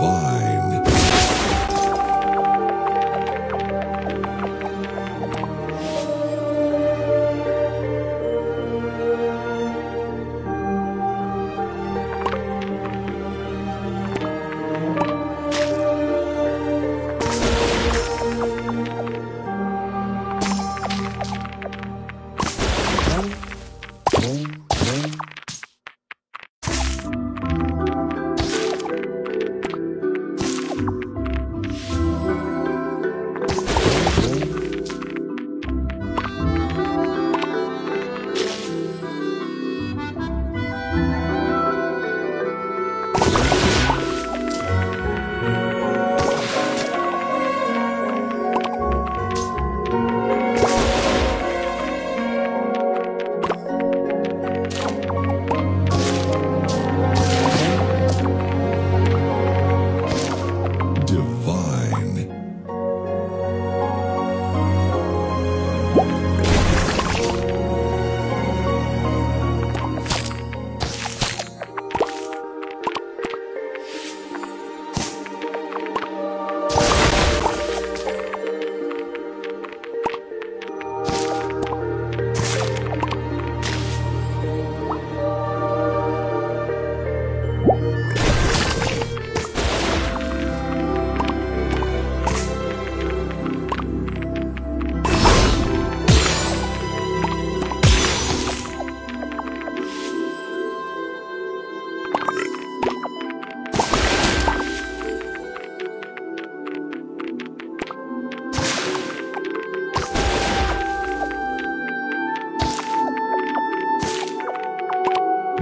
Why?